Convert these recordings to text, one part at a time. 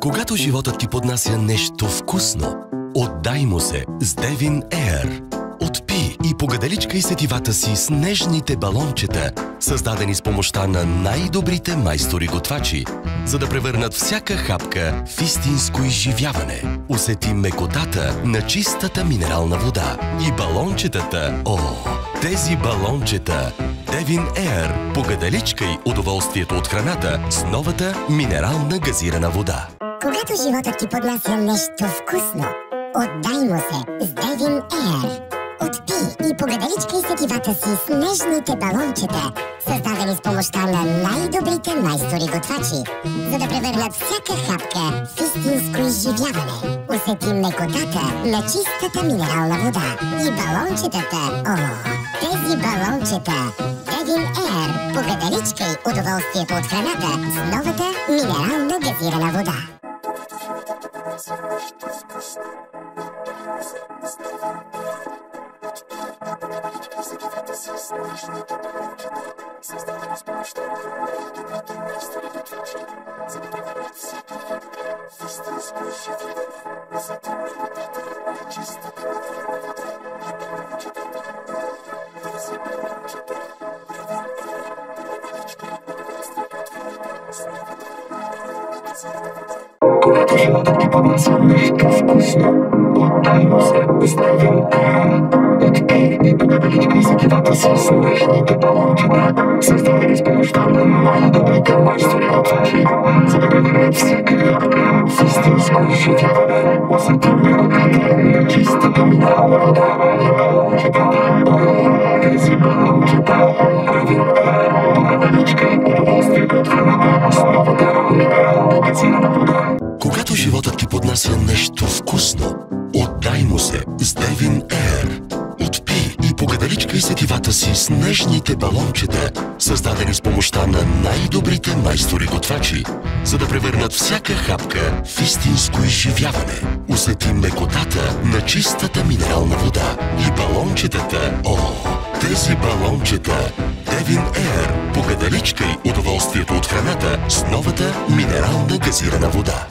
Когато животът ти поднася нещо вкусно, отдай му се с Devin Air. Отпи и погадаличкай сетивата си с нежните балончета, създадени с помощта на най-добрите майстори-готвачи, за да превърнат всяка хапка в истинско изживяване. Усети мекотата на чистата минерална вода и балончетата. О, тези балончета! Devin Air. Погадаличкай удоволствието от храната с новата минерална газирана вода. Когато животът ти поднася нещо вкусно, отдай му се с Devin Air. Отпи и погадаличкай сетивата си с нежните балончета, създадени с помощта на най-добрите майстори-готвачи, за да превърнат всяка хапка в истинско изживяване. Усети мекотата на чистата минерална вода и балончетата. О, тези балончета! Devin Air. Погадаличкай удоволствието от храната с новата минерална газирана вода. Когато животът ти поднася нещо вкусно, отдай му се с Devin Air. Отпей и погадаличкай сетивата си с нежните балончета, създадени с помощта на най-добрите майстори готвачи, за да превърнат всяка хапка в истинско изживяване. Усети мекотата на чистата минерална вода и балончетата. О, тези балончета! Devin Air. Погадаличкай удоволствието от поднася нещо вкусно, отдай му се с Devin Air. Отпи и погадаличкай сетивата си с нежните балончета, създадени с помощта на най-добрите майстори-готвачи, за да превърнат всяка хапка в истинско изживяване. Усети мекотата на чистата минерална вода и балончетата. О, тези балончета! Devin Air. Погадаличкай храната с новата минерална газирана вода.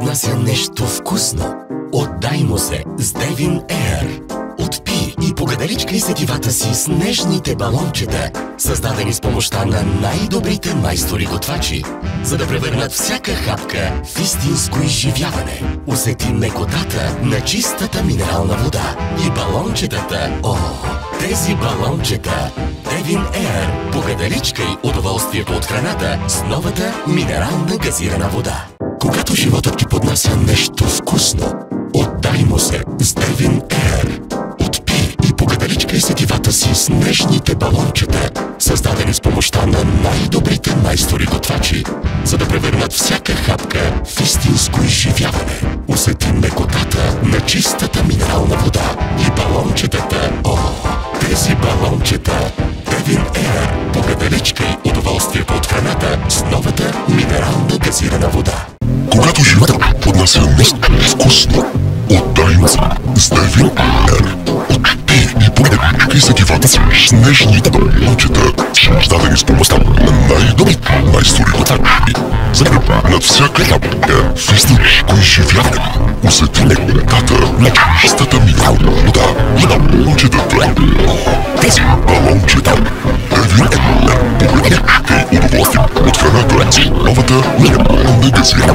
Поднася нещо вкусно, отдай му се с Devin Air. Отпи и погадаличкай сетивата си с нежните балончета, създадени с помощта на най-добрите майстори-готвачи, за да превърнат всяка хапка в истинско изживяване. Усети мекотата на чистата минерална вода и балончетата. О, тези балончета! Devin Air. Погадаличкай удоволствието от храната с новата минерална газирана вода. Когато животът ти поднася нещо вкусно, отдай му се с Devin Air. Отпи и погадаличкай сетивата си с нежните балончета, създадени с помощта на най-добрите майстори-готвачи, за да превърнат всяка хапка в истинско изживяване. Усети мекотата на чистата минерална вода и балончетата. О, тези балончета! Devin Air. Погадаличкай удоволствието от храната с новата минерална газирана вода. Нещо вкусно, отдай му се с Devin Air. Отпи и погадаличкай сетивата си с нежните балончета, създадени с помощта на най-добрите майстори готвачи, за да превърнат всяка хапка в истинско изживяване. Усети лекотата на чистата минерална вода. И на балончетата. Тези балончета. Удоволствието от храната. Новата минерална газирана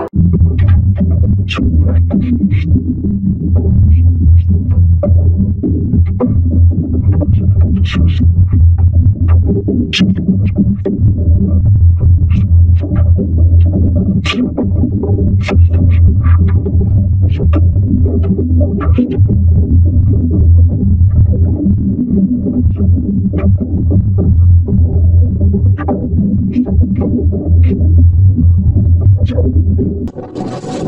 вкусно. Отдай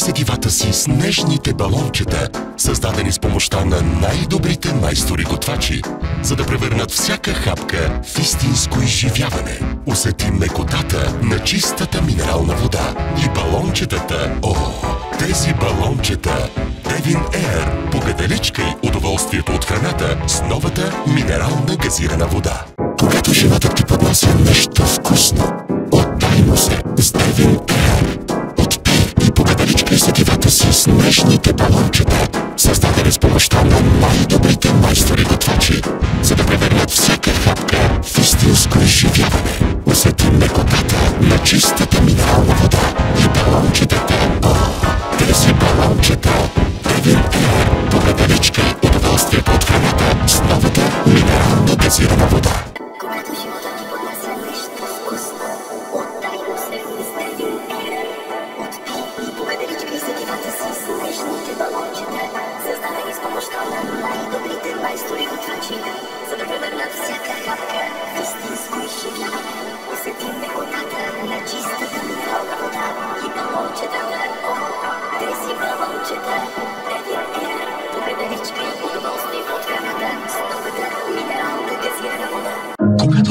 сетивата си с нежните балончета, създадени с помощта на най-добрите майстори-готвачи, за да превърнат всяка хапка в истинско изживяване. Усети мекотата на чистата минерална вода и балончетата. О, тези балончета! Девин Air. Погадаличкай удоволствието от храната с новата минерална газирана вода. Когато животът ти поднася нещо вкусно, отдай му се с Девин сетивата си с нежните балончета, създадени с помощта на най-добрите майстори-готвачи, за да превърнат всяка хапка в истинско изживяване. Усети мекотата на чистата минерална вода и балончетата. О, тези балончета! Девин Air. Погадаличкай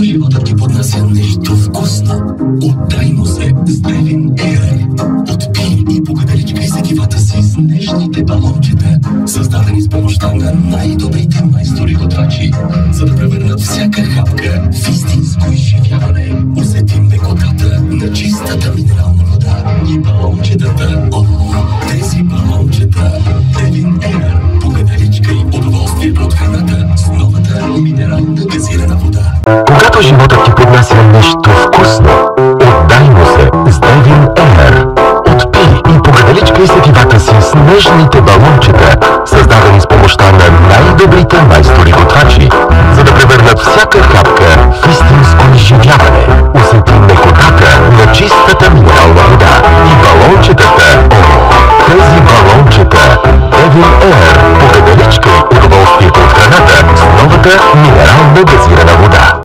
Животът ти поднася нещо вкусно, отдай му се с Девин Air. Отпи и погадаличкай сетивата си с нежните балончета, създадени с помощта на най-добрите майстори-готвачи, за да превърнат всяка хапка в истинско изживяване. Усети мекотата на чистата минерална вода и балончетата. О, тези балончета! Девин Air. Погадаличкай удоволствието от храната с новата минерална газирана Когато животът ти поднася нещо вкусно, отдай му се с Девин Air. Отпи и погадаличкай сетивата си с нежните балончета, създадени с помощта на най-добрите майстори-готвачи, за да превърнат всяка